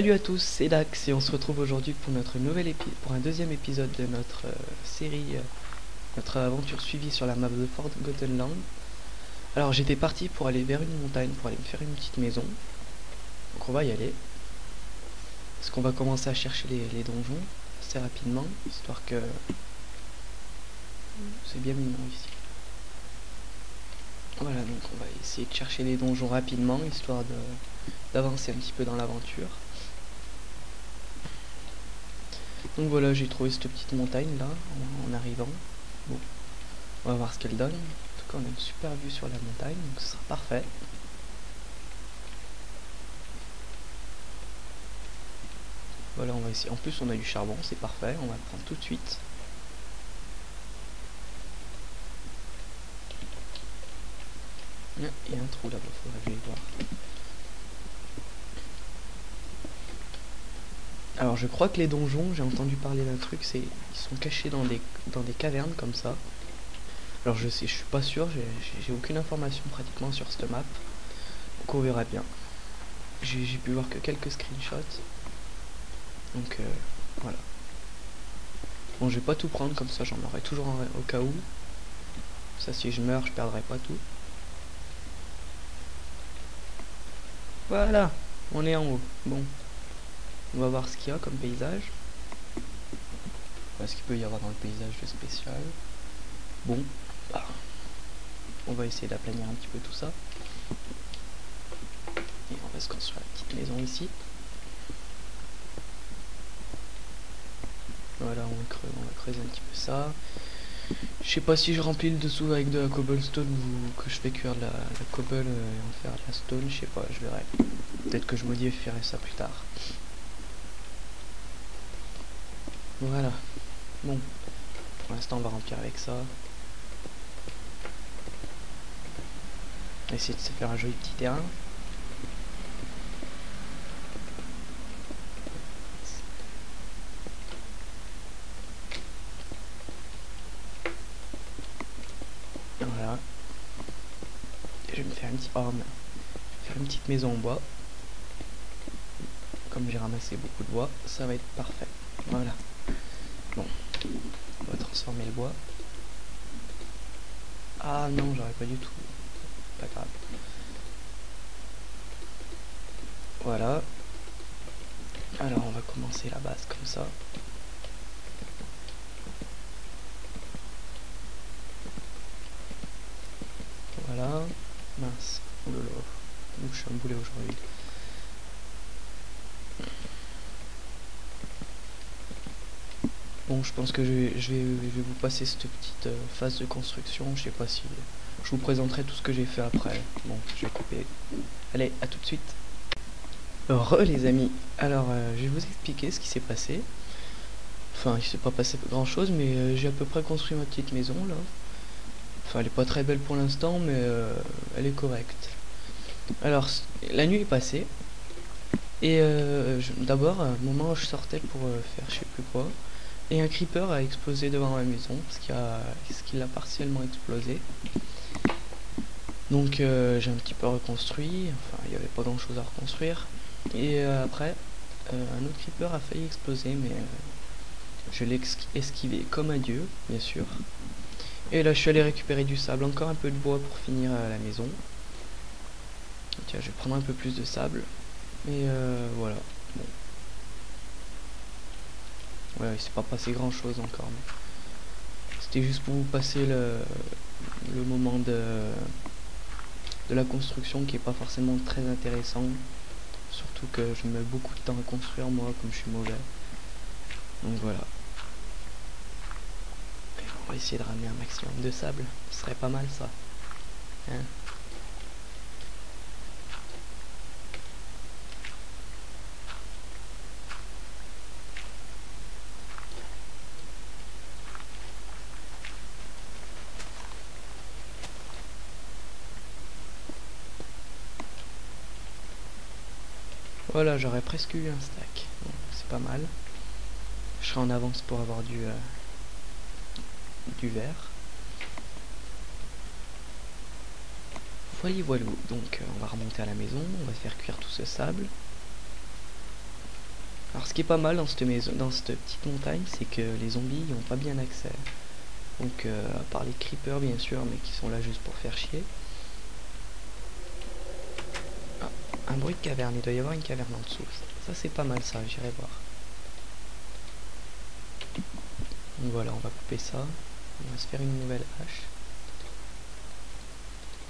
Salut à tous, c'est Dax et on se retrouve aujourd'hui pour notre pour un deuxième épisode de notre euh, série, euh, notre aventure suivie sur la map de Fort Gothenland. Alors j'étais parti pour aller vers une montagne pour aller me faire une petite maison. Donc on va y aller. Parce qu'on va commencer à chercher les, donjons assez rapidement, histoire que c'est bien mignon ici. Voilà, donc on va essayer de chercher les donjons rapidement, histoire d'avancer un petit peu dans l'aventure. Donc voilà, j'ai trouvé cette petite montagne là, en, arrivant. Bon, on va voir ce qu'elle donne. En tout cas, on a une super vue sur la montagne, donc ce sera parfait. Voilà, on va essayer. En plus, on a du charbon, c'est parfait. On va le prendre tout de suite. Il y a un trou là-bas, faudrait que voir. Alors je crois que les donjons, j'ai entendu parler d'un truc, c'est ils sont cachés dans des cavernes comme ça. Alors je sais, je suis pas sûr, j'ai aucune information pratiquement sur cette map. Donc on verra bien. J'ai pu voir que quelques screenshots. Donc euh, voilà. Bon je vais pas tout prendre comme ça, j'en aurai toujours au cas où. Ça si je meurs je perdrai pas tout. Voilà, on est en haut. Bon. On va voir ce qu'il y a comme paysage. Ce qu'il peut y avoir dans le paysage de spécial? Bon, bah, on va essayer d'aplanir un petit peu tout ça. Et on va se construire la petite maison ici. Voilà, on va, creuser, on va creuser un petit peu ça. Je sais pas si je remplis le dessous avec de la cobblestone ou que je fais cuire de la, la cobble et en faire de la stone, je sais pas, je verrai. Peut-être que je modifierai ça plus tard. Voilà. Bon. Pour l'instant, on va remplir avec ça. Essayer de se faire un joli petit terrain. Voilà. Je vais me faire une petite... Oh, faire une petite maison en bois. Comme j'ai ramassé beaucoup de bois, ça va être parfait. Voilà. On va transformer le bois. Ah non, j'aurais pas du tout. Voilà. Alors on va commencer la base comme ça. Voilà. Mince. Oulala. Ouh, je suis un boulet aujourd'hui. Bon, je pense que je vais, vous passer cette petite euh, phase de construction. Je sais pas si je vous présenterai tout ce que j'ai fait après. Bon, je vais couper. Allez, à tout de suite. Re les amis. Alors, euh, je vais vous expliquer ce qui s'est passé. Enfin, il s'est pas passé grand chose, mais euh, j'ai à peu près construit ma petite maison là. Enfin, elle est pas très belle pour l'instant, mais euh, elle est correcte. Alors, la nuit est passée. Et euh, d'abord, un moment où je sortais pour faire je sais plus quoi, et un creeper a explosé devant ma maison, parce qu'il a, qu a, partiellement explosé. Donc euh, j'ai un petit peu reconstruit, enfin il n'y avait pas grand chose à reconstruire. Et euh, après, euh, un autre creeper a failli exploser, mais je l'ai esquivé comme un dieu, bien sûr. Et là je suis allé récupérer du sable, encore un peu de bois pour finir la maison. Tiens, je vais prendre un peu plus de sable. Et voilà. Bon. Ouais, il s'est pas passé grand chose encore. C'était juste pour vous passer le, le moment de, de la construction qui est pas forcément très intéressant. Surtout que je mets beaucoup de temps à construire moi comme je suis mauvais. Donc voilà. On va essayer de ramener un maximum de sable. Ce serait pas mal ça. Hein? Voilà, j'aurais presque eu un stack. C'est pas mal. Je serai en avance pour avoir du, euh, verre. Voilà, voilà. Donc, euh, on va remonter à la maison. On va faire cuire tout ce sable. Alors ce qui est pas mal dans cette maison, dans cette petite montagne, c'est que les zombies n'ont pas bien accès. Donc euh, à part les creepers bien sûr, mais qui sont là juste pour faire chier. Ah, un bruit de caverne, il doit y avoir une caverne en dessous. Ça c'est pas mal ça, j'irai voir. Donc voilà, on va couper ça. On va se faire une nouvelle hache.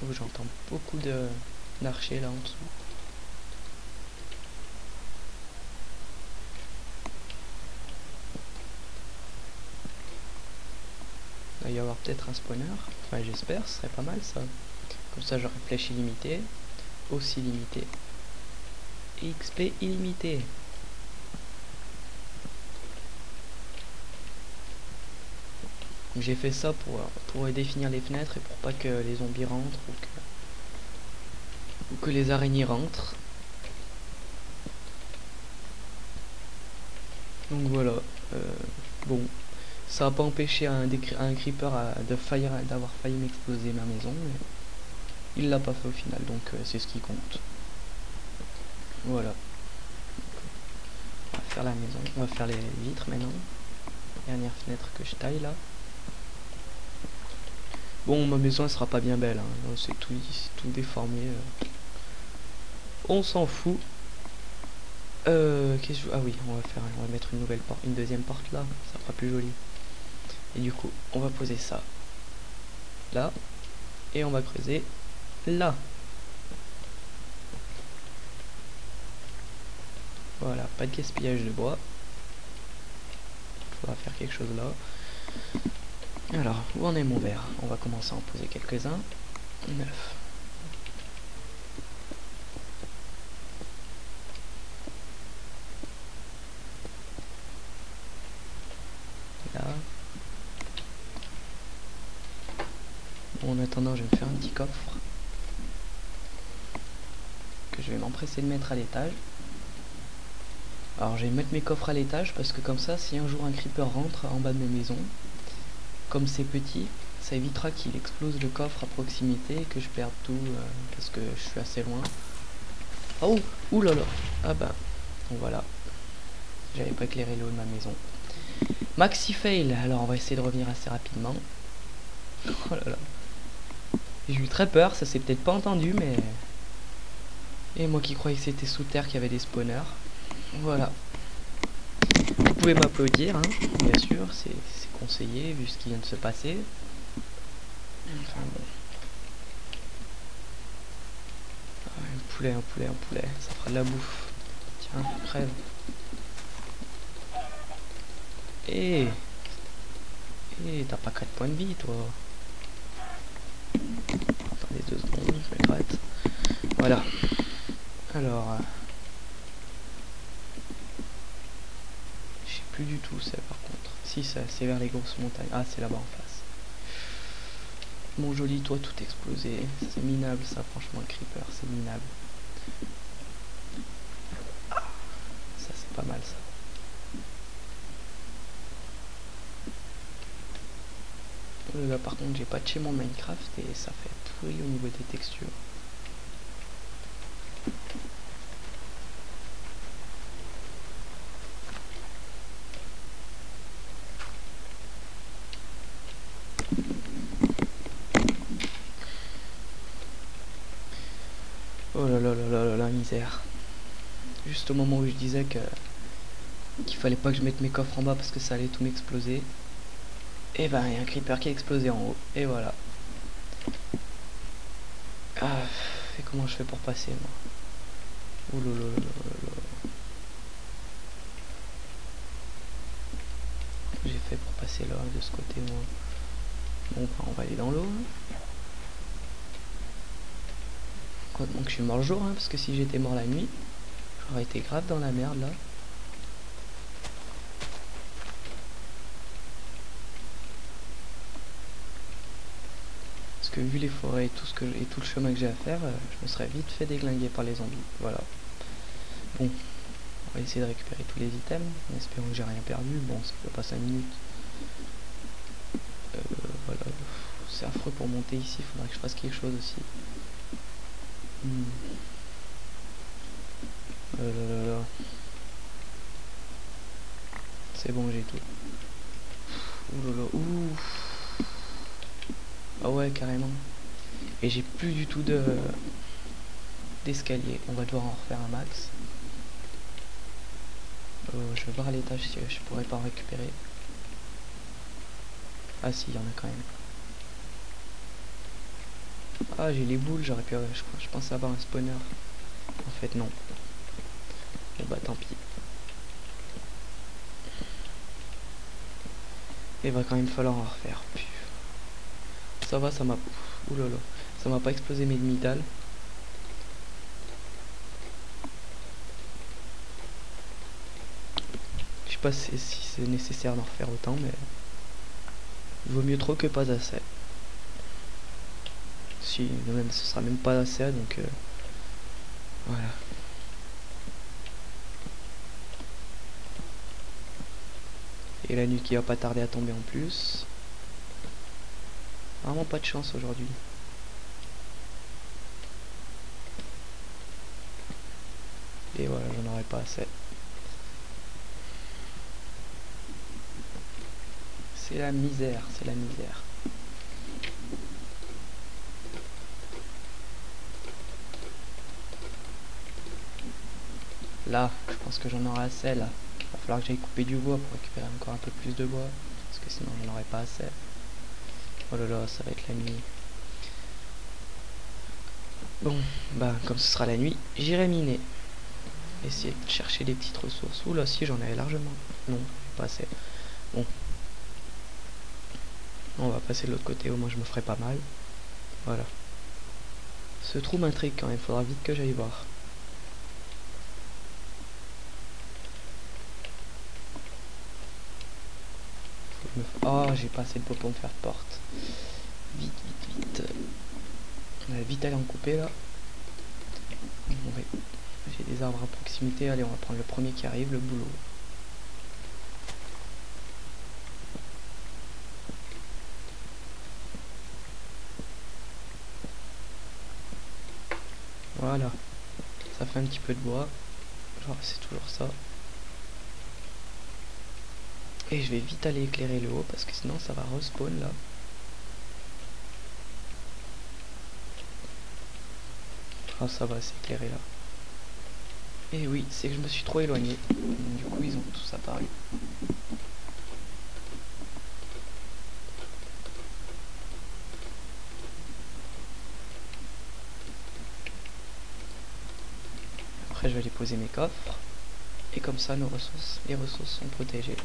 Oh, j'entends beaucoup de d'archers là en dessous. Il va y avoir peut-être un spawner. Enfin, j'espère, ce serait pas mal ça. Comme ça, j'aurai flèche illimitée, aussi limité, XP illimité. J'ai fait ça pour, définir les fenêtres et pour pas que les zombies rentrent ou que, les araignées rentrent. Donc voilà. Euh, bon, ça n'a pas empêché un, un creeper d'avoir failli m'exploser ma maison, mais il l'a pas fait au final, donc euh, c'est ce qui compte. Voilà. On va faire la maison, on va faire les vitres maintenant. Dernière fenêtre que je taille là. Bon, ma maison elle sera pas bien belle, hein. c'est tout, tout déformé. Euh. On s'en fout. Euh, qu'est-ce que Ah oui, on va faire, on va mettre une nouvelle porte, une deuxième porte là, ça fera plus joli. Et du coup, on va poser ça là, et on va creuser là. Voilà, pas de gaspillage de bois. Va faire quelque chose là. Alors, où en est mon verre? On va commencer à en poser quelques-uns. 9. Là. en attendant, je vais me faire un petit coffre. Que je vais m'empresser de mettre à l'étage. Alors je vais mettre mes coffres à l'étage parce que comme ça, si un jour un creeper rentre en bas de mes maisons, comme c'est petit, ça évitera qu'il explose le coffre à proximité et que je perde tout euh, parce que je suis assez loin. Oh, ouh là là. Ah ben, donc voilà. J'avais pas éclairé le haut de ma maison. Maxi fail. Alors on va essayer de revenir assez rapidement. Oh là là. J'ai eu très peur, ça s'est peut-être pas entendu, mais... Et moi qui croyais que c'était sous terre qu'il y avait des spawners. Voilà. Vous pouvez m'applaudir, hein, bien sûr, c'est conseillé vu ce qui vient de se passer. Enfin bon. Ah, un poulet, un poulet, un poulet, ça fera de la bouffe. Tiens, crève. Et eh, t'as pas 4 points de vie toi. Attendez deux secondes, je. Voilà. Alors. Euh, je sais plus du tout ça par contre. Si, c'est vers les grosses montagnes. Ah, c'est là-bas en face. Mon joli toit tout explosé. C'est minable ça, franchement, le creeper, c'est minable. Ah, ça, c'est pas mal ça. Là, par contre, j'ai pas chez mon Minecraft et ça fait pourri au niveau des textures. Oh là là là là là la Juste au moment où je disais que qu'il fallait pas que je mette mes coffres en bas parce que ça allait tout m'exploser. Et eh ben il y a un creeper qui a explosé en haut. Et voilà. Ah, et comment je fais pour passer moi? J'ai fait pour passer là de ce côté moi. Bon bah, on va aller dans l'eau. Hein. Donc je suis mort le jour, hein, parce que si j'étais mort la nuit, j'aurais été grave dans la merde là. Parce que vu les forêts et tout, ce que, et tout le chemin que j'ai à faire, euh, je me serais vite fait déglinguer par les zombies. Voilà. Bon, on va essayer de récupérer tous les items, en espérant que j'ai rien perdu. Bon, ça fait pas 5 minutes. Euh, voilà. C'est affreux pour monter ici, faudrait que je fasse quelque chose aussi. Hmm. Euh, C'est bon, j'ai tout. Là, ouh. Ah ouais, carrément. Et j'ai plus du tout de d'escalier. On va devoir en refaire un max. Euh, je vais voir l'étage si je pourrais pas en récupérer. Ah si, il y en a quand même. Ah, j'ai les boules, j'aurais pu... Je, pensais avoir un spawner. En fait, non. Bon bah tant pis. Il va quand même falloir en refaire. Ça va, ça m'a... Oulala. Ça m'a pas explosé mes demi-dalles. Je sais pas si c'est nécessaire d'en refaire autant, mais... Il vaut mieux trop que pas assez. Même, ce sera même pas assez, donc... Euh, voilà. Et la nuit qui va pas tarder à tomber en plus. Vraiment pas de chance aujourd'hui. Et voilà, j'en aurais pas assez. C'est la misère, c'est la misère. Là, je pense que j'en aurai assez là. Il va falloir que j'aille couper du bois pour récupérer encore un peu plus de bois. Parce que sinon j'en aurais pas assez. Oh là là, ça va être la nuit. Bon, bah comme ce sera la nuit, j'irai miner. Essayer de chercher des petites ressources. Oula, si j'en avais largement. Non, pas assez. Bon. On va passer de l'autre côté, au moins je me ferai pas mal. Voilà. Ce trou m'intrigue quand même, il faudra vite que j'aille voir. Oh, j'ai pas assez de bois pour me faire porte. Vite, vite, vite. On va vite aller en couper là. J'ai des arbres à proximité. Allez, on va prendre le premier qui arrive, le boulot. Voilà. Ça fait un petit peu de bois. Genre, c'est toujours ça. Et je vais vite aller éclairer le haut parce que sinon ça va respawn là. Ah ça va s'éclairer là. Et oui, c'est que je me suis trop éloigné. Du coup ils ont tous apparu. Après je vais aller poser mes coffres. Et comme ça nos ressources, les ressources sont protégées.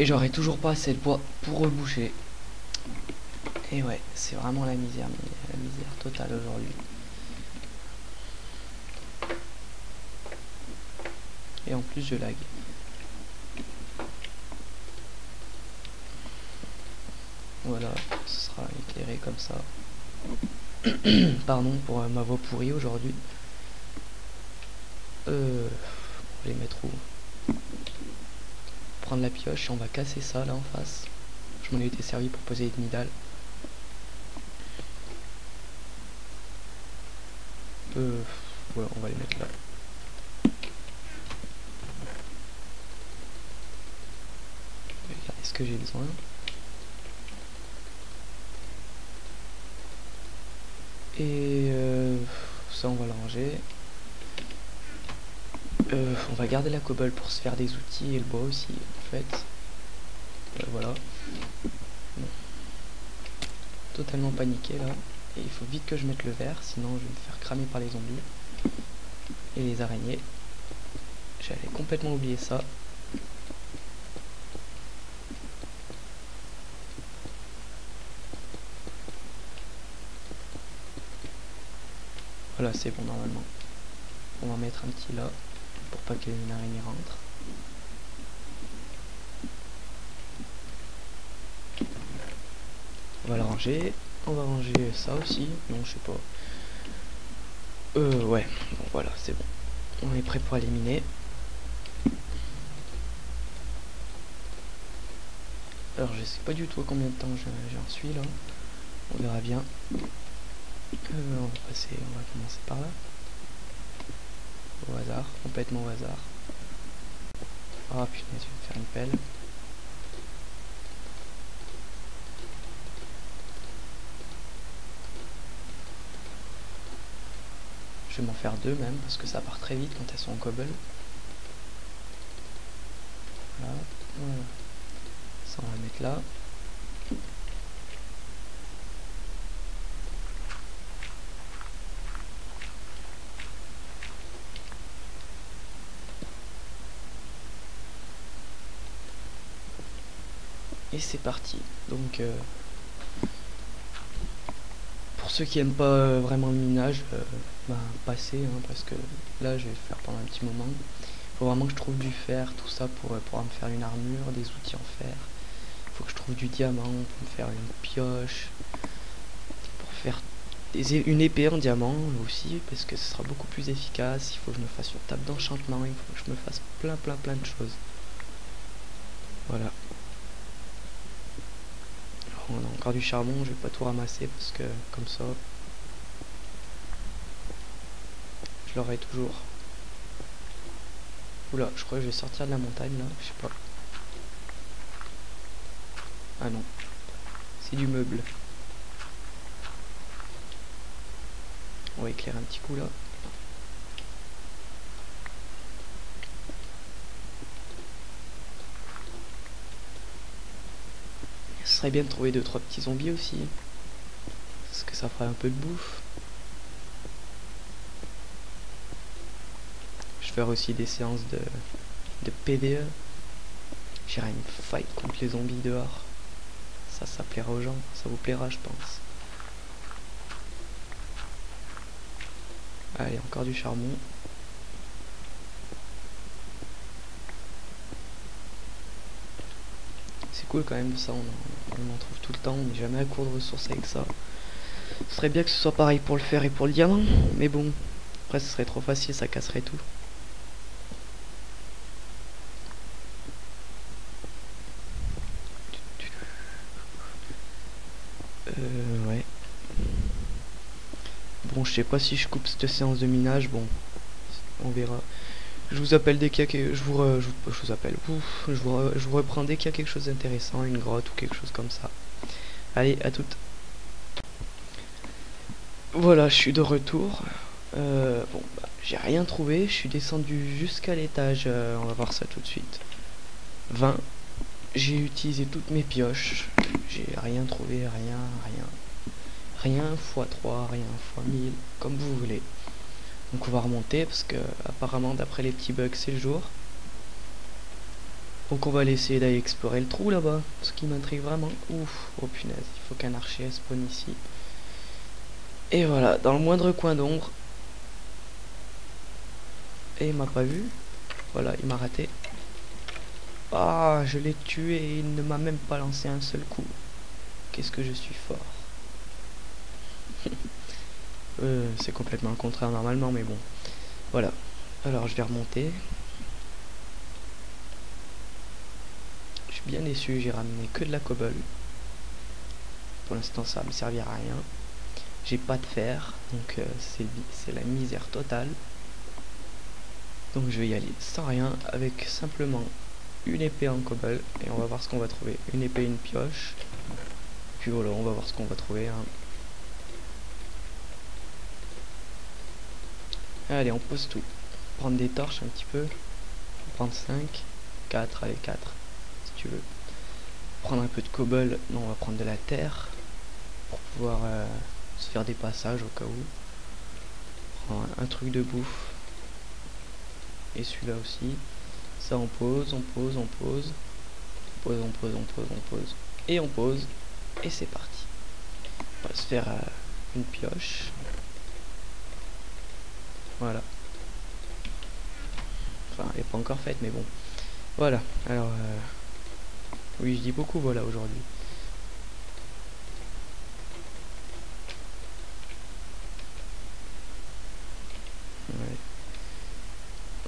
Et j'aurai toujours pas assez de bois pour reboucher. Et ouais, c'est vraiment la misère, la misère totale aujourd'hui. Et en plus je lag. Voilà, ce sera éclairé comme ça. Pardon pour euh, ma voix pourrie aujourd'hui. Euh, les mettre où? Prendre la pioche et on va casser ça là en face. Je m'en ai été servi pour poser les demi-dalles. Euh, ouais, on va les mettre là. Est-ce que j'ai besoin? Et euh, ça on va le ranger. Euh, on va garder la cobble pour se faire des outils et le bois aussi en fait. Euh, voilà. Totalement paniqué là. Et il faut vite que je mette le verre, sinon je vais me faire cramer par les zombies. Et les araignées. J'avais complètement oublié ça. Voilà, c'est bon normalement. On va mettre un petit là pour pas qu'une araignée rentre. On va le ranger. On va ranger ça aussi. Non, je sais pas. Euh, ouais. Bon, voilà, c'est bon. On est prêt pour éliminer. Alors, je sais pas du tout combien de temps j'en suis là. On verra bien. Euh, on va passer, on va commencer par là. Au hasard, complètement au hasard. Oh putain, je vais faire une pelle. Je vais m'en faire deux même, parce que ça part très vite quand elles sont en cobble. Voilà, voilà. Ça on va mettre là. Et c'est parti. Donc, euh, pour ceux qui aiment pas euh, vraiment le minage, ben, passez, hein, parce que là, je vais le faire pendant un petit moment. Faut vraiment que je trouve du fer, tout ça, pour pouvoir me faire une armure, des outils en fer. Faut que je trouve du diamant pour me faire une pioche, pour faire une épée en diamant aussi, parce que ce sera beaucoup plus efficace. Il faut que je me fasse une table d'enchantement, il faut que je me fasse plein, plein, plein de choses. Voilà on a encore du charbon, je vais pas tout ramasser parce que comme ça, je l'aurai toujours. Oula, je crois que je vais sortir de la montagne là, je sais pas. Ah non, c'est du meuble. On va éclairer un petit coup là. Bien de trouver deux trois petits zombies aussi. Parce que ça ferait un peu de bouffe. Je ferai aussi des séances de, de PVE. J'irai une fight contre les zombies dehors. Ça, ça plaira aux gens. Ça vous plaira, je pense. Allez, encore du charbon. C'est cool quand même ça, on on en trouve tout le temps, on n'est jamais à court de ressources avec ça. Ce serait bien que ce soit pareil pour le fer et pour le diamant, mais bon, après ce serait trop facile, ça casserait tout. Euh, ouais. Bon, je sais pas si je coupe cette séance de minage, bon, on verra. Je vous appelle dès qu'il y a quelque... je je, vous, appelle. je, vous, reprends dès qu'il y a quelque chose d'intéressant, une grotte ou quelque chose comme ça. Allez, à toutes. Voilà, je suis de retour. Euh, bon, bah, j'ai rien trouvé. Je suis descendu jusqu'à l'étage. Euh, on va voir ça tout de suite. 20. J'ai utilisé toutes mes pioches. J'ai rien trouvé, rien, rien. Rien x3, rien x 1000, comme vous voulez. Donc on va remonter parce que apparemment d'après les petits bugs c'est le jour. Donc on va laisser d'aller explorer le trou là-bas. Ce qui m'intrigue vraiment. Ouf, oh punaise, il faut qu'un archer spawn ici. Et voilà, dans le moindre coin d'ombre. Et il m'a pas vu. Voilà, il m'a raté. Ah, je l'ai tué et il ne m'a même pas lancé un seul coup. Qu'est-ce que je suis fort. Euh, c'est complètement le contraire normalement, mais bon. Voilà. Alors je vais remonter. Je suis bien déçu, j'ai ramené que de la cobble. Pour l'instant ça me servira à rien. J'ai pas de fer, donc euh, c'est la misère totale. Donc je vais y aller sans rien, avec simplement une épée en cobble, et on va voir ce qu'on va trouver. Une épée, une pioche. Puis voilà, on va voir ce qu'on va trouver. Hein. Allez, on pose tout. Prendre des torches un petit peu. Prendre 5. 4, allez, 4. Si tu veux. Prendre un peu de cobble. Non, on va prendre de la terre. Pour pouvoir euh, se faire des passages au cas où. Prendre un truc de bouffe. Et celui-là aussi. Ça, on pose, on pose, on pose. On pose, on pose, on pose, on pose. Et on pose. Et c'est parti. On va se faire euh, une pioche. Voilà. Enfin, elle n'est pas encore faite, mais bon. Voilà. Alors, euh, oui, je dis beaucoup voilà aujourd'hui.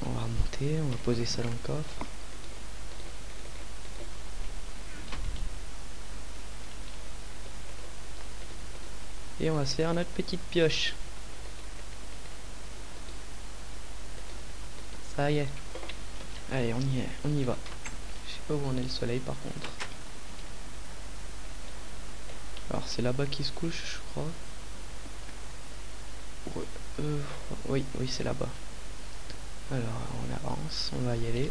On va remonter, on va poser ça dans le coffre. Et on va se faire notre petite pioche. Ça y est. Allez, on y est, on y va. Je sais pas où on est le soleil par contre. Alors c'est là-bas qui se couche, je crois. Euh, oui, oui, c'est là-bas. Alors, on avance, on va y aller.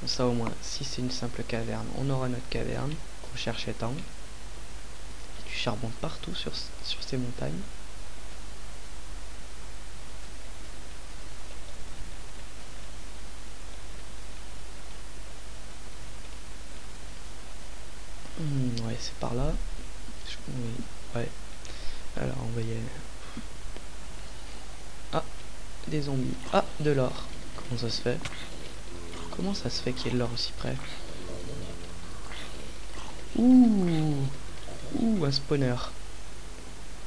Comme ça au moins, si c'est une simple caverne, on aura notre caverne qu'on cherchait tant. du charbon partout sur, sur ces montagnes. Hmm, ouais, c'est par là. Ouais. Alors, on va y aller. Ah, des zombies. Ah, de l'or. Comment ça se fait? Comment ça se fait qu'il y ait de l'or aussi près? Ouh Ouh, un spawner.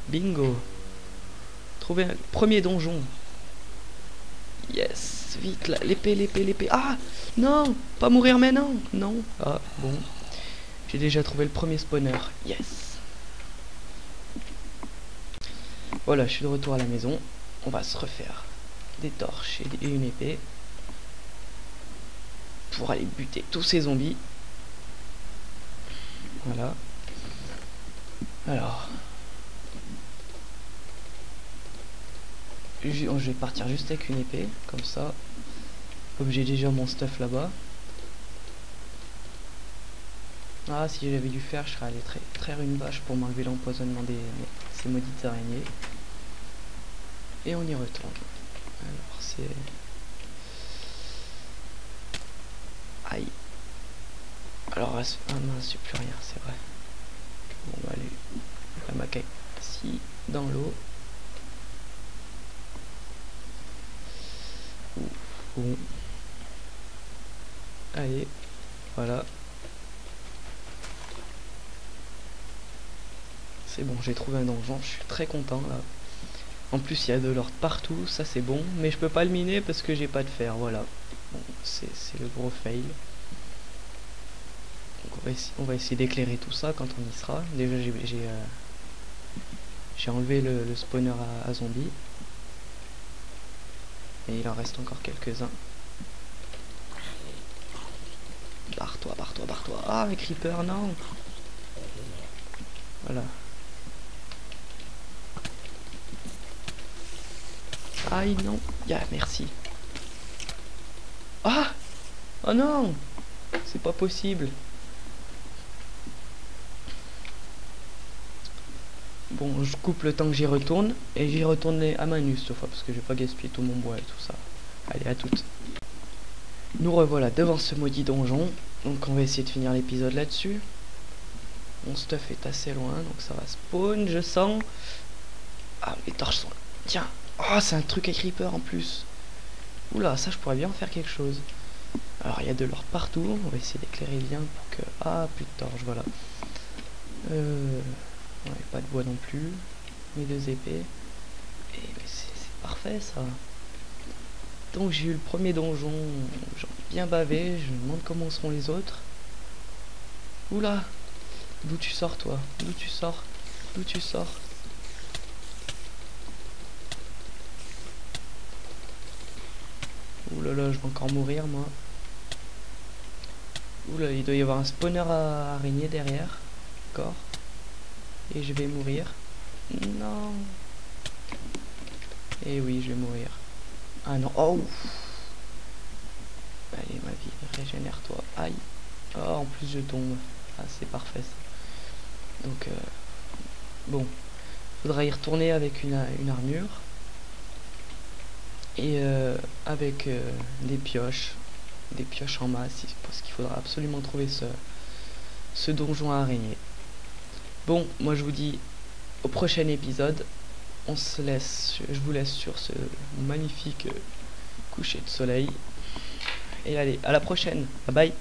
Bingo. Trouver un premier donjon. Yes, vite là, l'épée, l'épée, l'épée. Ah Non Pas mourir maintenant Non. Ah, bon. J'ai déjà trouvé le premier spawner. Yes Voilà, je suis de retour à la maison. On va se refaire des torches et une épée pour aller buter tous ces zombies. Voilà. Alors. Je vais partir juste avec une épée, comme ça. Comme j'ai déjà mon stuff là-bas. Ah, si j'avais dû faire, je serais allé traire une vache pour m'enlever l'empoisonnement des ces maudites araignées. Et on y retourne. Alors, c'est... Aïe. Alors, ah mince, plus rien, c'est vrai. Bon, bah, allez. La macaque ici, dans l'eau. Allez, voilà. C'est bon, j'ai trouvé un donjon, je suis très content là. En plus, il y a de l'or partout, ça c'est bon. Mais je peux pas le miner parce que j'ai pas de fer, voilà. Bon, c'est le gros fail. Donc on va essayer, d'éclairer tout ça quand on y sera. Déjà, j'ai euh, enlevé le, spawner à, zombies. Et il en reste encore quelques-uns. Barre-toi, barre-toi, barre-toi. Ah, les creepers, non Voilà, Aïe, non. Ya, merci. Ah Oh non C'est pas possible. Bon, je coupe le temps que j'y retourne. Et j'y retourne à main cette fois. Parce que je vais pas gaspiller tout mon bois et tout ça. Allez, à toutes. Nous revoilà devant ce maudit donjon. Donc on va essayer de finir l'épisode là-dessus. Mon stuff est assez loin. Donc ça va spawn, je sens. Ah, mes torches sont là. Tiens, Oh, c'est un truc à creeper en plus. Oula, ça je pourrais bien en faire quelque chose. Alors il y a de l'or partout. On va essayer d'éclairer bien pour que... Ah, plus de torches, voilà. Euh... Pas de bois non plus. Mes deux épées. Et c'est parfait ça. Donc j'ai eu le premier donjon. J'en ai bien bavé. Je me demande comment seront les autres. Oula D'où tu sors toi? D'où tu sors? D'où tu sors? Ouh là là, je vais encore mourir moi. Ouh là, il doit y avoir un spawner à araignée derrière. D'accord. Et je vais mourir. Non. Et eh oui, je vais mourir. Ah non. Oh Allez, ma vie, régénère-toi. Aïe. Oh, en plus je tombe. Ah, c'est parfait ça. Donc, euh, bon. Faudra y retourner avec une, une armure et euh, avec euh, des pioches, des pioches en masse, parce qu'il faudra absolument trouver ce, donjon à araignée. Bon, moi je vous dis au prochain épisode. On se laisse, je vous laisse sur ce magnifique coucher de soleil. Et allez, à la prochaine. Bye bye.